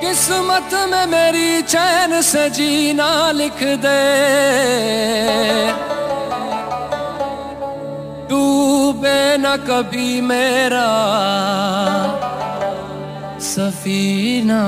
किस्मत में मेरी चैन से जीना लिख दे। डूबे न कभी मेरा सफीना।